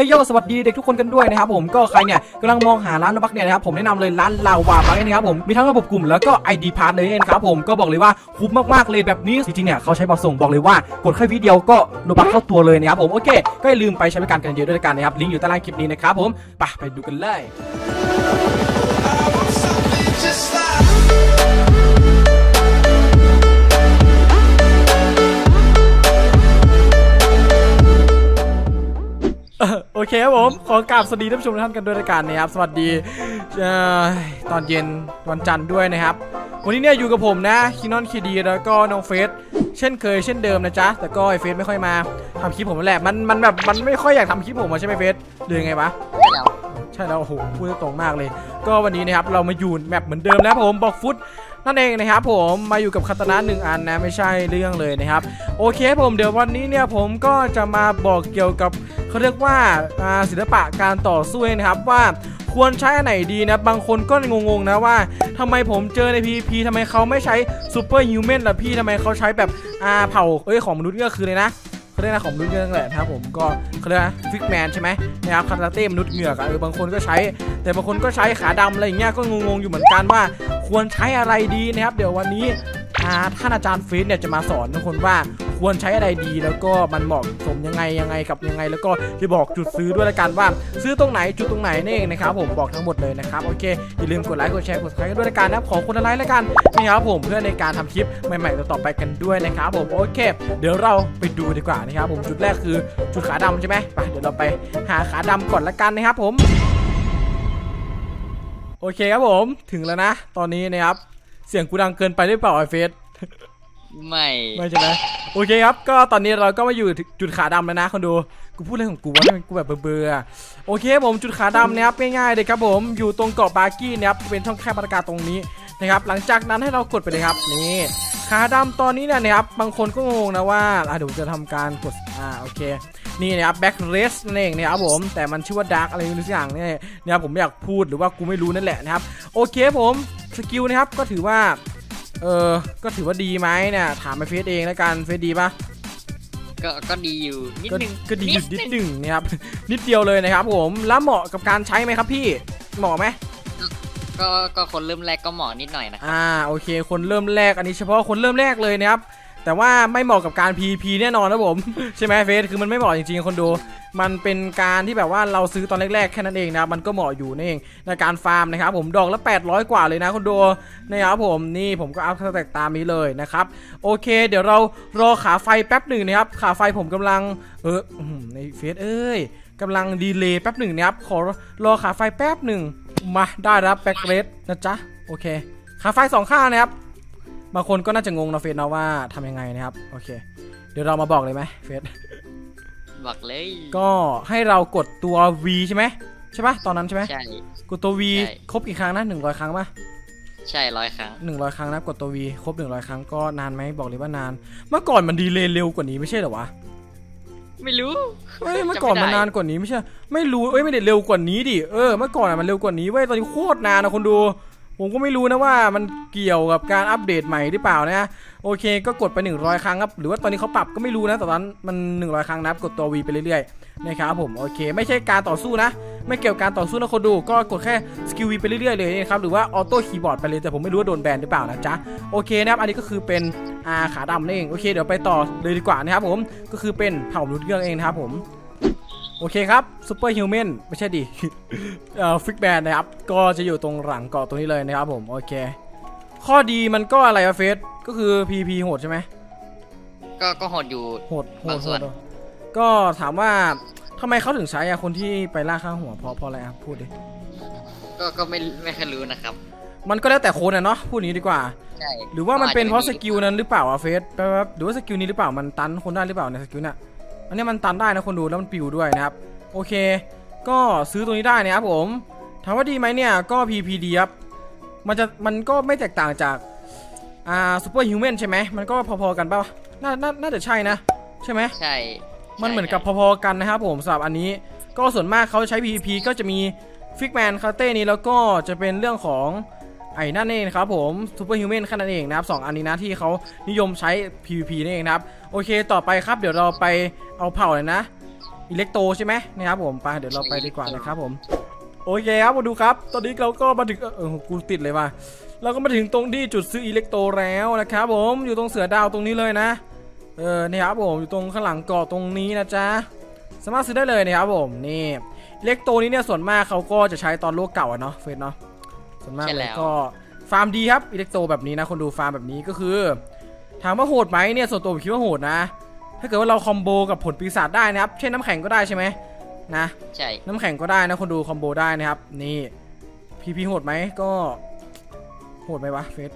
ฮ้ยโยสวัสดีเด็กทุกคนกันด้วยนะครับผมก็ใครเนี่ยกำลังมองหาร้านบักเนี่ยนะครับผมแนะนำเลยร้านลาวาบักนะครับผมมีทั้งระบบกลุ่มแล้วก็ ID พาร์ทเลยนะครับผมก็บอกเลยว่าคุ้มมากๆเลยแบบนี้จริงๆเนี่ยเขาใช้บัตรส่งบอกเลยว่ากดแค่วิดีโอก็โนบักเข้าตัวเลยนะครับผมโอเคก็อย่าลืมไปใช้บริการกันเยอะด้วยกันนะครับลิงก์อยู่ใต้ล่างคลิปนี้นะครับผมไปไปดูกันเลย โอเคครับผม ขอกราบสวัสดีท่านผู้ชมทุกท่านกันด้วยรายการนะครับ สวัสดีตอนเย็นวันจันทร์ด้วยนะครับ วันนี้เนี่ยอยู่กับผมนะคินอนคีดีแล้วก็น้องเฟสเช่นเคยเช่นเดิมนะจ๊ะ แต่ก็ไอเฟสไม่ค่อยมาทำคลิปผมแหละมันมันแบบมันไม่ค่อยอยากทำคลิปผมใช่ไหมเฟสหรือไงวะใช่แล้วโอ้โหพูดตรงมากเลย ก็วันนี้นะครับเรามาอยู่แมปเหมือนเดิมนะผมบอกฟุตนั่นเองนะครับผมมาอยู่กับคาตานะหนึ่งอันนะไม่ใช่เรื่องเลยนะครับ โอเคผมเดี๋ยววันนี้เนี่ยผมก็จะมาบอกเกี่ยวกับ เขาเรียกว่าศิลปะการต่อสู้นะครับว่าควรใช้อันไหนดีนะ บางคนก็งงๆนะว่าทำไมผมเจอใน PVP ทำไมเขาไม่ใช้ Superhuman ล่ะพี่ทำไมเขาใช้แบบอาเผ่าเอ้ยของมนุษย์ก็คือเลยนะเขาเรียกนะของมนุษย์เงือกแหละนะครับผมก็เขาเรียก Fishman ใช่ไหมนะครับคาราเต้มนุษย์เงือกอะเออบางคนก็ใช้ แต่บางคนก็ใช้ขาดำอะไรอย่างเงี้ยก็งงๆอยู่เหมือนกันว่า ควรใช้อะไรดีนะครับ เดี๋ยววันนี้ท่านอาจารย์เฟสเนี่ยจะมาสอนทุกคนว่า ควรใช้อะไรดีแล้วก็มันเหมาะสมยังไงยังไงกับยังไง แล้วก็จะบอกจุดซื้อด้วยละกันว่า ซื้อตรงไหนจุดตรงไหนนี่เองนะครับผมบอกทั้งหมดเลยนะครับโอเคอย่าลืมกดไลค์กดแชร์กด subscribe ด้วยละกันนะครับขอคนละไลค์ละกันนะครับผมเพื่อในการทำคลิปใหม่ๆต่อไปกันด้วยนะครับผมโอเค เดี๋ยวเราไปดูดีกว่านะครับผมจุดแรกคือจุดขาดำใช่ไหมไปเดี๋ยวเราไปหาขาดำก่อนละกันนะครับผมโอเคครับผมถึงแล้วนะ ตอนนี้นะครับเสียงกูดังเกินไปหรือเปล่าไอเฟส ไม่ไม่ใช่ไหมโอเคครับ ก็ตอนนี้เราก็มาอยู่จุดขาดำแล้วนะคนดูกูพูดอะไรของกูวะทำไมกูแบบเบื่อโอเคผมจุดขาดำนะครับง่ายๆเลยครับผมอยู่ตรงเกาะบาร์กี้นะครับเป็นช่องแคบอากาศตรงนี้นะครับหลังจากนั้นให้เรากดไปเลยครับนี่ขาดำตอนนี้เนี่ยนะครับบางคนก็งงนะว่าอะเดี๋ยวจะทำการกดอ่าโอเคนี่นะครับ Black Leg นั่นเองนะครับผมแต่มันชื่อว่า Dark อะไรไม่รู้สักอย่างเนี่ยนะครับผมไม่อยากพูดหรือว่ากูไม่รู้นั่นแหละนะครับโอเคผมสกิลนะครับก็ถือว่า เออ ก็ถือว่าดีไหมเนี่ย ถามไปเฟซเองแล้วกัน เฟซดีปะก็ก็ดีอยู่นิดก็นึงก็ดีอยู่นิดหนึ่งนะครับ นิดเดียวเลยนะครับผม แล้วเหมาะกับการใช้ไหมครับพี่ เหมาะไหมก็ก็คนเริ่มแรกก็เหมาะนิดหน่อยนะอ่า โอเค คนเริ่มแรก อันนี้เฉพาะคนเริ่มแรกเลยนะครับ แต่ว่าไม่เหมาะกับการ PVP แน่นอนนะผม ใช่ไหมเฟซคือมันไม่เหมาะจริงๆคนดูมันเป็นการที่แบบว่าเราซื้อตอนแรกๆแค่นั้นเองนะครับมันก็เหมาะอยู่นั่นเองในการฟาร์มนะครับผมดอกละ 800 กว่าเลยนะคนดูนะครับผมนี่ผมก็อัพ stat ตามนี้เลยนะครับโอเค เดี๋ยวเรารอขาไฟแป๊บหนึ่งนะครับขาไฟผมกำลังเออในเฟซเอ้ยกำลัง delay แป๊บหนึ่งนะครับขอรอขาไฟแป๊บหนึ่งมาได้รับ Black Leg นะจ๊ะโอเคขาไฟสองข้างนะครับ บางคนก็น่าจะงงนะเฟซนะว่าทำยังไงนะครับ โอเค เดี๋ยวเรามาบอกเลยไหมเฟซบอกเลย ก็ให้เรากดตัว V ใช่ไหมใช่ปะตอนนั้นใช่ไหมใช่กดตัว V ใช่ครบกี่ครั้งนะหนึ่งร้อยครั้งปะใช่ร้อยครั้งหนึ่งร้อยครั้งนะกดตัว V ครบหนึ่งร้อยครั้งก็นานไหมบอกเลยว่านาน เมื่อก่อนมันดีเลย์เร็วกว่านี้ไม่ใช่เหรอวะไม่รู้เอ้ยเมื่อก่อนมันนานกว่านี้ไม่ใช่ ไม่รู้เอ้ยไม่ได้เร็วกว่านี้ดิ เออ เมื่อก่อนอะมันเร็วกว่านี้เว้ย ตอนนี้โคตรนานนะคนดู ผมก็ไม่รู้นะว่ามันเกี่ยวกับการอัปเดตใหม่หรือเปล่านะโอเคก็กดไป 100 ครั้งครับหรือว่าตอนนี้เขาปรับก็ไม่รู้นะแต่ตอนนั้นมัน 100 ครั้งนับกดตัว V ไปเรื่อยๆนะครับผมโอเคไม่ใช่การต่อสู้นะ ไม่เกี่ยวกับการต่อสู้นะคนดูก็กดแค่สกิล V ไปเรื่อยๆเลยนะครับหรือว่า auto keyboard ไปเลยแต่ผมไม่รู้ว่าโดนแบนหรือเปล่านะจ๊ะโอเคนะครับอันนี้ก็คือเป็นอาขาดำนั่นเองโอเคเดี๋ยวไปต่อเลยดีกว่านะครับผมก็คือเป็นเผ่ามนุษย์เงือกเองนะครับผม โอเคครับซูเปอร์ฮิวแมนไม่ใช่ดิเอ่อฟิกแบนนะครับ ก็จะอยู่ตรงหลังเกาะตรงนี้เลยนะครับผม โอเค ข้อดีมันก็อะไรอะเฟสก็คือ PP โหดใช่ไหมก็ก็โหดอยู่โหดโหบาดงโหส่วนดก็ถามว่าทำไมเขาถึงใช้อะคนที่ไปล่าข้างหัวเพราะเพราะอะไรครับพูดดิก็ก็ไม่ไม่เคยรู้นะครับ มันก็แล้วแต่คนอะเนาะพูดอย่างนี้ดีกว่าใช่หรือว่ามันเป็นเพราะสอจจกิลนั้นหรือเปล่าอะเฟสแป๊บๆหรือว่าสกิลนี้หรือเปล่ามันตันคนได้หรือเปล่าในสกิลน่ะ อันนี้มัน stun ได้นะคนดูแล้วมันปลิวด้วยนะครับ โอเค ก็ซื้อตัวนี้ได้นะครับผมถามว่าดีไหมเนี่ยก็ PVP ดี ครับมันจะมันก็ไม่แตกต่างจากอ่า Superhuman ใช่ไหมมันก็พอๆกันป่ะน่าน่าน่าจะใช่นะ ใช่ไหมใช่มันเหมือนกับพอๆกันนะครับผมสำหรับอันนี้ก็ส่วนมากเขาใช้ PVP ก็จะมี Fishman คาราเต้นี้แล้วก็จะเป็นเรื่องของ ไอ้นั่นเองครับผม Superhuman แค่นั้นเองนะครับสองอันนี้นะที่เขานิยมใช้ PVP นี่เองนะครับ โอเคต่อไปครับเดี๋ยวเราไปเอาเผ่าเลยนะอิเล็กโตใช่ไหมนะครับผมไปเดี๋ยวเราไปดีกว่านะครับผมโอเคครับมาดูครับ ตอนนี้เราก็มาถึงเออเออกูติดเลยว่ะเราก็มาถึงตรงที่จุดซื้ออิเล็กโตแล้วนะครับผมอยู่ตรงเสือดาวตรงนี้เลยนะเออนี่ครับผมอยู่ตรงข้างหลังเกาะตรงนี้นะจ๊ะสามารถซื้อได้เลยนะครับผมนี่อิเล็กโตนี้เนี่ยส่วนมากเขาก็จะใช้ตอนโลกเก่าอะเนาะเฟสเนาะ ส่วนมากใช่เลแล้วก็ฟาร์มดีครับ Electro แบบนี้นะคนดูฟาร์มแบบนี้ก็คือ ถามว่าโหดไหมเนี่ยส่วนตัวผมคิดว่าโหดนะ ถ้าเกิดว่าเราคอมโบกับผลปีศาจได้นะครับ เช่นน้ำแข็งก็ได้ใช่ไหมนะใช่น้ำแข็งก็ได้นะคนดูคอมโบได้นะครับ นี่ PVP โหดไหมก็โหดไหมวะเฟส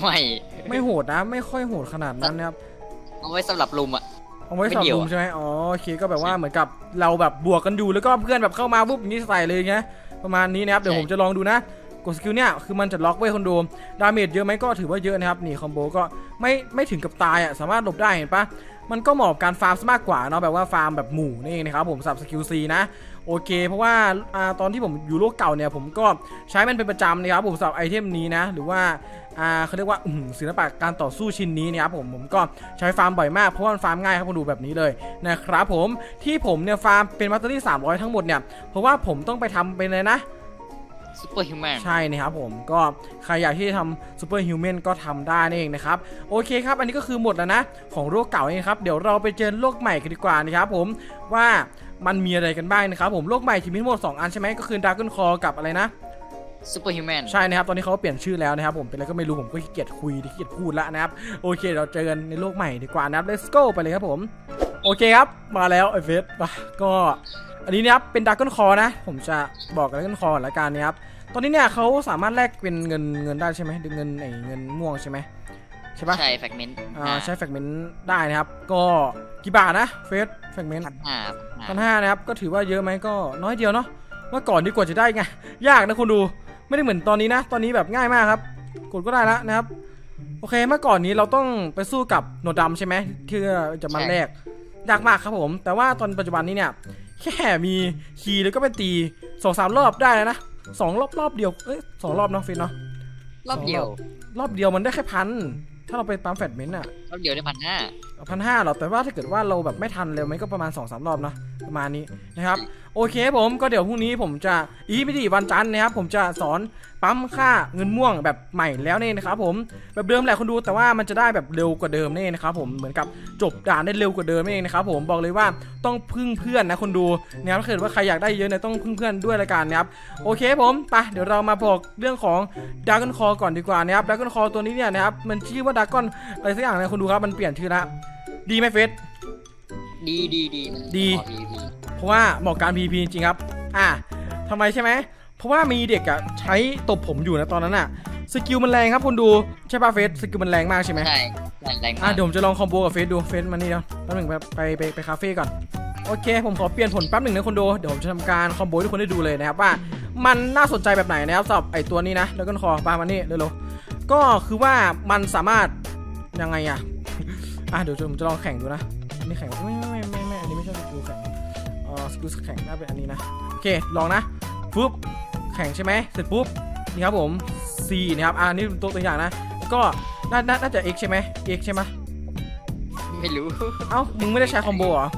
ไม่ไม่โหดนะ ไม่ค่อยโหดขนาดนั้นนะครับเอาไว้สำหรับรุมอะเอาไว้ไม่สอบเกี่ยวรุมใช่ไหมอ๋อโอเคก็แบบว่าเหมือนกับเราแบบบวกกันอยู่แล้วก็เพื่อนแบบเข้ามาปุ๊บอย่างนี้ใส่เลยไงประมาณนี้นะครับเดี๋ยวผมจะลองดูนะ กดสกิลเนี่ยคือมันจะล็อกไว้คนดู damage เยอะไหมก็ถือว่าเยอะนะครับนี่คอมโบก็ไม่ไม่ถึงกับตายอะสามารถหลบได้เห็นปะมันก็เหมาะกับการฟาร์มซะมากกว่าเนาะแบบว่าฟาร์มแบบหมู่นี่นะครับผมสับสกิล Z นะโอเค เพราะว่าตอนที่ผมอยู่โลกเก่าเนี่ยผมก็ใช้มันเป็นประจำนะครับผมสำหรับไอเทมนี้นะ หรือว่าอ่าเขาเรียกว่าอื้อหือศิลปะการต่อสู้ชิ้นนี้นะครับผมผมก็ใช้ฟาร์มบ่อยมากเพราะว่ามันฟาร์มง่ายครับคนดูแบบนี้เลยนะครับผมที่ผมเนี่ยฟาร์มเป็น mastery 300 ทั้งหมดเนี่ยเพราะว่าผมต้องไปทำเป็นเลยนะ Superhuman ใช่นะครับผมก็ใครอยากที่จะทำ Superhuman ก็ทำได้นั่นเองนะครับโอเคครับ อันนี้ก็คือหมดแล้วนะของโลกเก่านี่ครับเดี๋ยวเราไปเจอโลกใหม่กันดีกว่านะครับผมว่ามันมีอะไรกันบ้างนะครับผมโลกใหม่ที่มีทั้งหมด 2 อันใช่ไหมก็คือด r a ก้ o n คอกับอะไรนะ Superhuman ใช่นะครับ ตอนนี้เขาเปลี่ยนชื่อแล้วนะครับผมเป็นอะไรก็ไม่รู้ ผมก็ขี้เกียจคุยขี้เกียจพูดละนะครับ โอเค เราเจอกันในโลกใหม่ดีกว่านะครับ let's go ไปเลยครับผม โอเคครับ มาแล้วไอเฟสมาก็ อันนี้นะครับเป็นด r a ก้ o n คอนะ ผมจะบอกด r a ก้ o n คอละกันนะครับตอนนี้เนี่ยเขาสามารถแลกเป็นเงินเงินได้ใช่ไหมเงินไอเงินม่วงใช่ไหมใช่ปะใช่แฟกเมนต์อ่าใช้แฟกเมนต์ได้นะครับ ก็กี่บาทนะเฟสแฟกเมนต์อ่าพันห้านะครับก็ถือว่าเยอะไหมก็น้อยเดียวเนาะเมื่อก่อนดีกว่าจะได้ไงยากนะคุณดูไม่ได้เหมือนตอนนี้นะ ตอนนี้แบบง่ายมากครับ กดก็ได้แล้วนะครับ โอเคเมื่อก่อนนี้เราต้องไปสู้กับหนวดดำใช่ไหมที่จะมาแลกยากมากครับผม แต่ว่าตอนปัจจุบันนี้เนี่ย แค่มีคีย์แล้วก็ไปตีสองสามรอบได้แล้วนะสองรอบรอบเดียวเอ้ยสองรอบเนาะฟินเนาะรอบเดียว รอบเดียวมันได้แค่พัน ถ้าเราไปปั๊มแฟตเมนต์อะรอบเดียวได้พันห้าพันห้าหรอแต่ว่าถ้าเกิดว่าเราแบบไม่ทันเร็วไหมก็ประมาณ2อสรอบเนอะประมาณนี้นะครับโอเคผมก็เดี๋ยวพรุ่งนี้ผมจะอีไม่ดีวันจันทร์นะครับผมจะสอนปั๊มค่าเงินม่วงแบบใหม่แล้วนี่นะครับผมแบบเดิมแหละคุณดูแต่ว่ามันจะได้แบบเร็วกว่าเดิมนี่นะครับผมเหมือนกับจบด่านได้เร็วกว่าเดิมนี่เองนะครับผมบอกเลยว่าต้องพึ่งเพื่อนนะคนดูนะครับถ้าเกิดว่าใครอยากได้เยอะเนี่ยต้องพึ่งเพื่อนด้วยละกันนะครับโอเคผมไปเดี๋ยวเรามาบอกเรื่องของด r a ก้อนคอก่อนดีกว่านะครับด r a ก้อนคอตัวนี้เนี่ยนะครับมันชื่อว่าด r a ก้อนอะไรสักอย่างนะคนดูครับมันเปลี่ยนชื่อละดีไหมเฟสดีดีดีดีขอดีดีเพราะว่าเหมาะการ PVP จริงๆครับ อะทำไมใช่ไหม เพราะว่ามีเด็กอะใช้ตบผมอยู่นะตอนนั้นอะ skill มันแรงครับคุณดูใช่ป่ะเฟส skill มันแรงมากใช่ไหม ใช่แรงแรงอะมากเดี๋ยวผมจะลอง combo กับเฟสดูเฟสมานี่เนาะแป๊บหนึ่งไปไปไปไปคาเฟ่ก่อนโอเค ผมขอเปลี่ยนผลแป๊บหนึ่งนะคุณดูเดี๋ยวผมจะทำการ combo ให้ทุกคนได้ดูเลยนะครับว่า มันน่าสนใจแบบไหนนะครับสำหรับไอตัวนี้นะแล้วก็คอปามานี่เร็วๆ ก็คือว่ามันสามารถยังไงอะอะเดี๋ยวผมจะลองแข็งดูนะอันนี้แข็งไม่ไม่ไม่ไม่ไม่อันนี้ไม่ใช่ skill แข็งเอ่อ skill แข็งน่าเป็นอันนี้นะโอเคลองนะปุ๊บแข็งใช่ไหมเสร็จปุ๊บนี่ครับผม C นะครับอ่านี่ตัวตัวอย่างนะ ก็น่าน่าน่าจะ X ใช่ไหม X ใช่ไหมไม่รู้ เอ้ามึงไม่ได้ใช้ combo เหรอ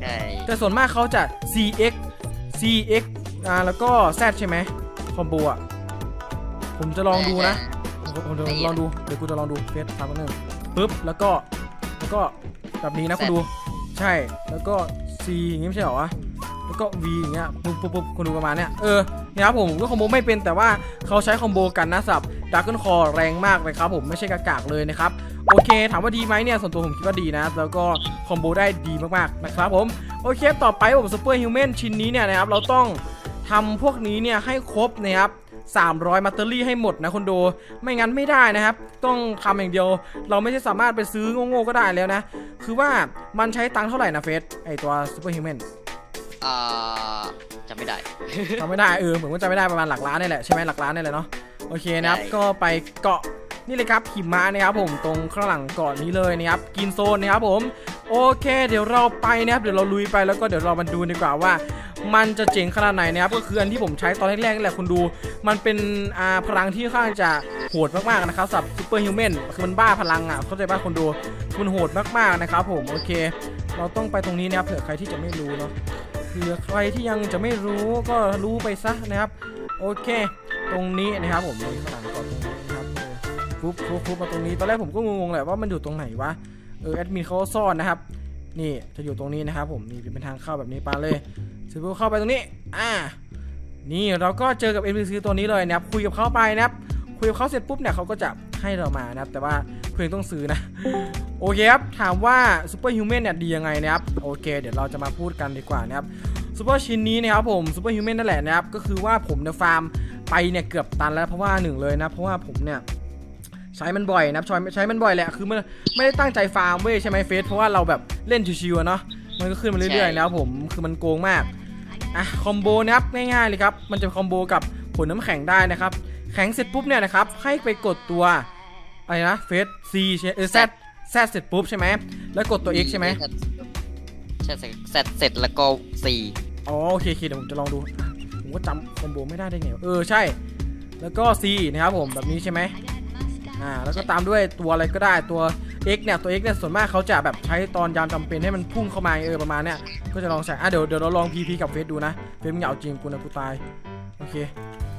ใช่แต่ส่วนมากเขาจะ CX CX อ่าแล้วก็ Z ใช่ไหม combo อะผมจะลองดูนะ ผมผมจะลองดูเดี๋ยวกูจะลองดูเฟสสามต่อหนึ่งปึ๊บแล้วก็แล้วก็แบบนี้นะคุณดู ใช่แล้วก็ C อย่างงี้ไม่ใช่เหรอวะแล้วก็ V อย่างเงี้ยปุ๊บปุ๊บปุ๊บคุณดูประมาณเนี้ยเออเนี่ยครับผมผมก็ combo ไม่เป็นแต่ว่าเขาใช้ combo กันนะสำหรับ Dragon Claw แรงมากเลยครับผมไม่ใช่กากากเลยนะครับโอเค ถามว่าดีไหมเนี่ย ส่วนตัวผมคิดว่าดีนะ แล้วก็ combo ได้ดีมากๆนะครับผมโอเค ต่อไปผม Superhuman ชิ้นนี้เนี่ยนะครับเราต้องทำพวกนี้เนี่ยให้ครบนะครับ 300 Mastery ให้หมดนะคนดู ไม่งั้นไม่ได้นะครับ ต้องทำอย่างเดียว เราไม่ใช่สามารถไปซื้อโง่ๆก็ได้แล้วนะ คือว่ามันใช้ตังค์เท่าไหร่นะเฟสไอตัว Superhuman อ่าจำไม่ได้จำไม่ได้เออเหมือนว่าจำไม่ได้ประมาณหลักล้านนี่แหละใช่ไหมหลักล้านนี่แหละเนาะโอเคนะครับใช่ก็ไปเกาะนี่เลยครับหิมะนะครับผมตรงข้างหลังเกาะนี้เลยนะครับ Green Zone นะครับผมโอเค เดี๋ยวเราไปนะครับเดี๋ยวเราลุยไปแล้วก็เดี๋ยวเรามาดูดีกว่าว่า มันจะเจ๋งขนาดไหนนะครับก็คืออันที่ผมใช้ตอนแรกๆนี่แหละคุณดู มันเป็นอ่าพลังที่ค่อนข้างจะโหดมากๆนะครับสำหรับซูเปอร์ฮิวแมนคือมันบ้าพลังอะเข้าใจป่ะคนดูมันโหดมากๆนะครับผมโอเค เราต้องไปตรงนี้นะครับเผื่อใครที่จะไม่รู้เนาะเผื่อใครที่ยังจะไม่รู้ก็รู้ไปซะนะครับ โอเค ตรงนี้นะครับผมนี่ข้างหลังก่อนตรงนี้นะครับฟุบฟุบฟุบมาตรงนี้ตอนแรกผมก็งงๆแหละว่ามันอยู่ตรงไหนวะเออแอดมินเขาซ่อนนะครับนี่จะอยู่ตรงนี้นะครับผมนี่เป็นทางเข้าแบบนี้ไปเลย เสร็จปุ๊บเข้าไปตรงนี้ อ่า นี่เราก็เจอกับ NPC ตัวนี้เลยนะครับคุยกับเขาไปนะครับคุยกับเขาเสร็จปุ๊บเนี่ยเขาก็จะให้เรามานะครับ แต่ว่าเพียงต้องซื้อนะ โอเคครับ ถามว่า Superhuman เนี่ยดียังไงนะครับ โอเค เดี๋ยวเราจะมาพูดกันดีกว่านะครับซูเปอร์ชิ้นนี้นะครับผม Superhuman นั่นแหละนะครับ ก็คือว่าผมเนี่ยฟาร์มไปเนี่ยเกือบตันแล้วเพราะว่าหนึ่งเลยนะ เพราะว่าผมเนี่ยใช้มันบ่อยนะครับใช้ใช้มันบ่อยแหละคือมันไม่ได้ตั้งใจฟาร์มเว้ยใช่ไหมเฟสเพราะว่าเราแบบเล่นชิวๆเนาะมันก็ขึ้นมาเรื่อยๆนะครับผมคือมันโกงมาก อะคอมโบนะครับง่ายๆเลยครับมันจะคอมโบกับผลน้ำแข็งได้นะครับแข็งเสร็จปุ๊บเนี่ยนะครับให้ไปกดตัวอะไรนะเฟส C ใช่เออ Z Z เสร็จปุ๊บใช่ไหมแล้วกดตัว X ใช่ไหมใช่เสร็จเสร็จแล้วก็สี่อ๋อโอเคโอเคเดี๋ยวผมจะลองดูอะผมก็จำคอมโบไม่ได้ได้ไงวะเออใช่ แล้วก็ C นะครับผมแบบนี้ใช่ไหมอ่าแล้วก็ตามด้วยตัวอะไรก็ได้ตัว X เนี่ยตัว X เนี่ยส่วนมากเขาจะแบบใช้ตอนยามจำเป็นให้มันพุ่งเข้ามาเออประมาณเนี้ยก็จะลองใส่อะเดี๋ยวเดี๋ยวเราลอง PP กับเฟซดูนะเฟซมึงอย่าเอาจริงกูนะกูตายโอเค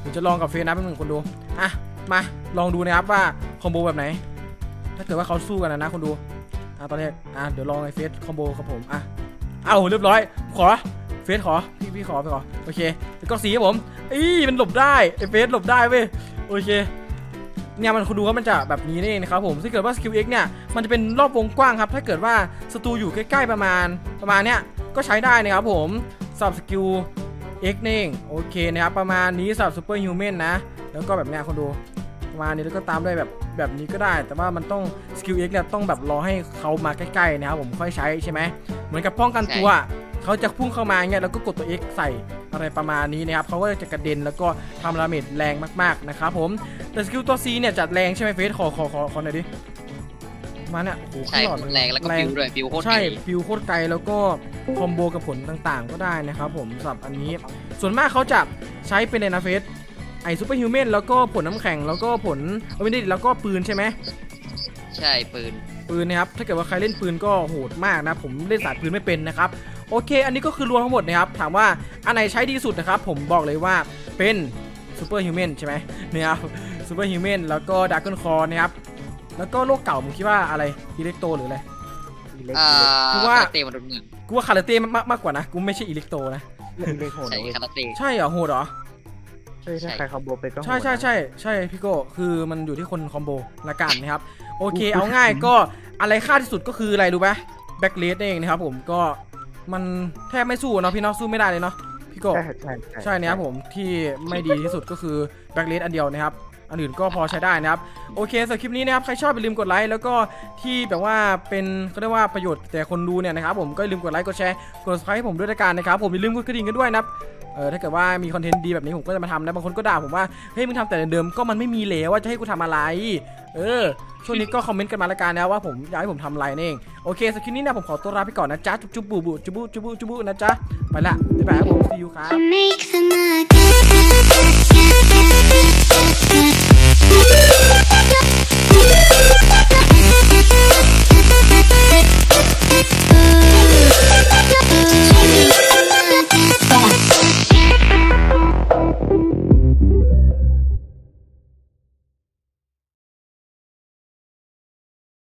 ผมจะลองกับเฟซนะเป็นหนึ่งคนดูอะมาลองดูนะครับว่าคอมโบแบบไหน ถ้าเกิดว่าเขาสู้กันนะนะคนดูอะตอนนี้อะเดี๋ยวลองให้เฟส combo กับผมอะเอาเรียบร้อย ขอเฟสขอพี่พี่ขอไปขอโอเคแล้วก็ C ครับผมอีมันหลบได้ไอเฟสหลบได้เว้ยโอเค เนี่ยมันคุณดูว่ามันจะแบบนี้นี่เองนะครับผมถ้าเกิดว่าสกิล X เนี่ยมันจะเป็นรอบวงกว้างครับ ถ้าเกิดว่าศัตรูอยู่ใกล้ๆประมาณประมาณเนี้ยก็ใช้ได้นะครับผมสำหรับสกิล X นี่เองโอเคนะครับประมาณนี้สำหรับ Superhuman นะ แล้วก็แบบเนี้ยคุณดูประมาณนี้แล้วก็ตามด้วยแบบแบบนี้ก็ได้ แต่ว่ามันต้องสกิล X เนี่ยต้องแบบรอให้เขามาใกล้ๆนะครับผมค่อยใช้ใช่ไหมเหมือนกับป้องกันตัวเขาจะพุ่งเข้ามาเงี้ยแล้วก็กดตัว X ใส่ อะไรประมาณนี้นะครับเขาก็จะกระเด็นแล้วก็ทำ damage แรงมากๆนะครับผมแต่สกิลตัว C เนี่ยจัดแรงใช่ไหมเฟสขอขอขอขอหน่อยดิมาเนี่ยโอ้โหใช่ขึ้นหลอดแรงแล้วก็แล้วปลิวด้วยปลิวโคตรใช่ดีปลิวโคตรไกลแล้วก็ combo กับผลต่างๆ ก็ได้นะครับผมสำหรับอันนี้ ส่วนมากเขาจะใช้เป็นในนาเฟสไอ Superhuman แล้วก็ผลน้ำแข็งแล้วก็ผลเออไม่ได้แล้วก็ปืนใช่ไหมใช่ปืนปืนนะครับถ้าเกิดว่าใครเล่นปืนก็โหดมากนะผมเล่นสายปืนไม่เป็นนะครับ โอเค อันนี้ก็คือรวมทั้งหมดนะครับ ถามว่าอันไหนใช้ดีสุดนะครับ ผมบอกเลยว่าเป็น Superhuman ใช่ไหมเนี่ยครับ Superhuman แล้วก็ Dragon Claw นะครับ แล้วก็โลกเก่าผมคิดว่าอะไร Electro หรืออะไร Elec อ่าคือว่าคาราเต้มนุษย์เงือกกูว่าคาราเต้มากมากกว่านะกูไม่ใช่ Electro นะ Elec โหดใช่นะเว้ยคาราเต้ใช่เหรอโหดเหรอใช่ถ้าใคร combo เป็นก็โหดใช่ใช่นะใช่ใช่พี่โก้คือมันอยู่ที่คน combo ละกันนะครับ โอเคเอาง่ายก็อะไรค่าที่สุดก็คืออะไรรู้ไหม Black Leg เองนะครับผมก็ มันแทบไม่สู้เนาะพี่เนาะสู้ไม่ได้เลยเนาะพี่โก้ใช่ใช่ใช่นะครับผมที่ไม่ดีที่สุดก็คือ Black Leg อันเดียวนะครับ อันอื่นก็พอใช้ได้นะครับ โอเคสำหรับคลิปนี้นะครับ ใครชอบอย่าลืมกดไลค์แล้วก็ที่แบบว่าเป็นเขาเรียกว่าประโยชน์แก่คนดูเนี่ยนะครับผมก็อย่าลืมกดไลค์กดแชร์กด subscribe ให้ผมด้วยละกันนะครับผมอย่าลืมกดกระดิ่งกันด้วยนะครับเออถ้าเกิดว่ามีคอนเทนต์ดีแบบนี้ผมก็จะมาทำนะบางคนก็ด่าผมว่าเฮ้ยมึงทำแต่เดิมก็มันไม่มีแล้วว่าจะให้กูทำอะไร เออช่วงนี้ก็คอมเมนต์กันมาละกันนะว่าผมอยากให้ผมทำอะไรนั่นเองโอเคสำหรับคลิปนี้นะผมขอตัวลาไปก่อนนะจ๊ะจุ๊บจุ๊บบูบูจุ๊บจุ๊บจุ๊บนะจ๊ะไปละบ๊ายบายครับผม see you ครับ